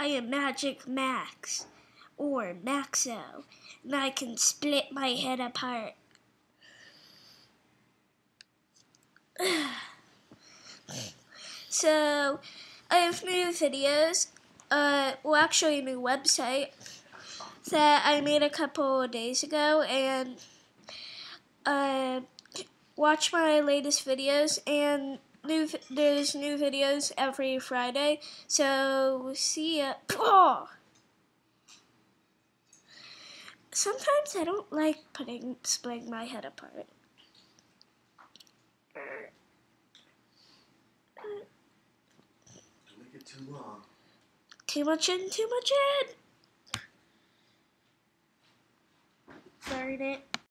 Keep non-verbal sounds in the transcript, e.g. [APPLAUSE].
I am Magic Max, or Maxo, and I can split my head apart. [SIGHS] so, I have new videos, uh, well actually a new website that I made a couple of days ago, and uh, watch my latest videos, and new there's new videos every Friday. So see ya. Oh! [CLEARS THROAT] Sometimes I don't like putting splitting my head apart. Too. Too much in, too much in. Darn it.